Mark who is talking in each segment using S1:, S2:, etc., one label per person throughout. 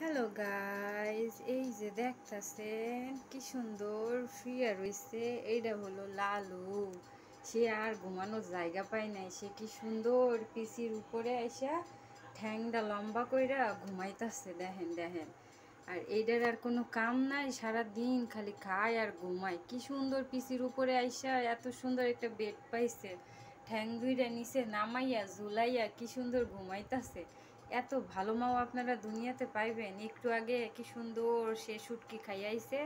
S1: Hello guys এই যে দেখতেছেন, কি সুন্দর শুয়ে রয়েছে এইটা হলো লালু। সে আর ঘুমানোর জায়গা পায় নাই। সে কি সুন্দর পিসির উপরে এসে ঠ্যাংটা লম্বা কইরা ঘুমাইতেছে। দেখেন দেখেন। আর এইটার আর কোনো কাম নাই। সারা দিন খালি খায় আর ঘুমায়। কি সুন্দর পিসির উপরে আইসা এত সুন্দর একটা বেড পাইছে। ঠ্যাং দুইটা নিচে নামাইয়া ঝুলাইয়া কি সুন্দর ঘুমাইতেছে। এত ভালো মাও আপনারা দুনিয়াতে পাইবেন। একটু আগে কি সুন্দর সে সুটকি খাইয়াইছে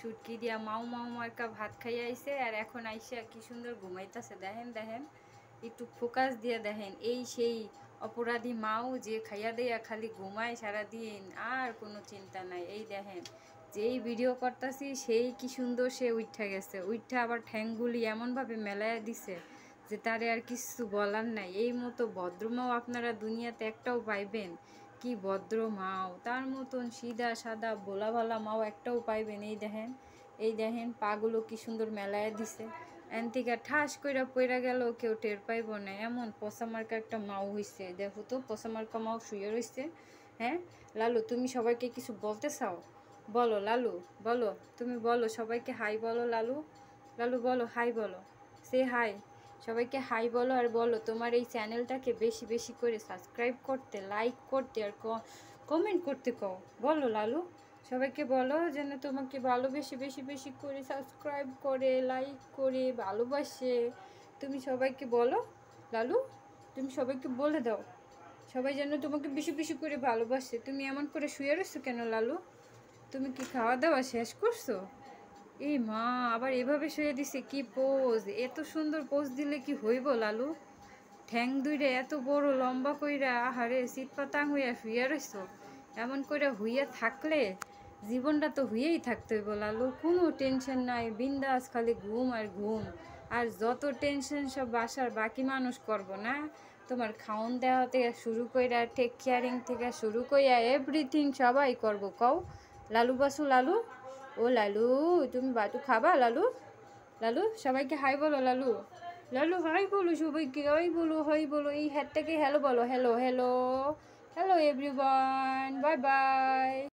S1: সুটকি দিয়া মাও মাও মার্কা ভাত খাইয়াইছে, আর এখন আইসা কি সুন্দর ঘুমাইতেছে। দেখেন দেখেন, একটু ফোকাস দিয়ে দেখেন, এই সেই অপরাধী মাও যে খাইয়া দেয়া খালি ঘুমায় সারাদিন, আর কোনো চিন্তা নাই। এই দেখেন, যেই ভিডিও করতেছি সেই কি সুন্দর সে উঠা গেছে। উঠা আবার ঠ্যাংগুলি এমনভাবে মেলাইয়া দিছে যে তারে আর কিছু বলার নাই। এই মতো ভদ্রমাও আপনারা দুনিয়াতে একটাও পাইবেন। কি ভদ্র মাও তার মতন সিধা সাদা বোলা ভালা মাও একটাও পাইবেন। এই দেখেন এই দেখেন পাগুলো কি সুন্দর মেলায় দিছে। এনতিকা ঠাস কইরা পইরা গেল কেউ টের পাইব না। এমন পচা মার্কা একটা মাও হইছে। দেখো তো, পচা মার্কা মাও শুয়ে রয়েছে হ্যাঁ? লালু, তুমি সবাইকে কিছু বলতে চাও? বলো, লালু, বলো। তুমি বলো, সবাইকে হাই বলো, লালু। লালু, বলো, হাই বলো। সে হাই। সবাইকে হাই বলো আর বলো, তোমার এই চ্যানেলটাকে বেশি বেশি করে সাবস্ক্রাইব করতে লাইক করতে আর কমেন্ট করতে কও। বলো লালু, সবাইকে বলো যেন তোমাকে ভালো বেশি বেশি বেশি করে সাবস্ক্রাইব করে লাইক করে, ভালোবাসে। তুমি সবাইকে বলো, লালু, তুমি সবাইকে বলে দাও। সবাই যেন তোমাকে বেশি বেশি করে ভালোবাসে। তুমি এমন করে শুয়ে রয়েছো কেন লালু? তুমি কি খাওয়া দাওয়া শেষ করছ? এই মা, আবার এভাবে শুয়ে দিছে, কি পোজ? এত সুন্দর পোজ দিলে কি হইব লালু? ঠ্যাং দুইটা এত বড়, লম্বা কইরা, আহারে শীত পাতাং হইয়া শুইয়া রইছ। এমন করে হইয়া থাকলে জীবনটা তো হইয়াই থাকতে হইব লালু। কোনো টেনশন নাই, বিন্দাস খালি ঘুম আর ঘুম। আর যত টেনশন সব বাসার বাকি মানুষ করব না? তোমার খাওন দেওয়া থেকে শুরু কইরা টেক কেয়ারিং থেকে শুরু কইরা এভরিথিং সবাই করব কও। লালু বাসু, লালু? ও লালু, তুমি বাতু খাবা লালু? লালু, সবাইকে হাই বলো লালু। লালু হাই বলো, সবাইকে হাই বলো হাই বলো। এই হ্যাটটাকে হ্যালো বলো। Hello hello hello everyone bye bye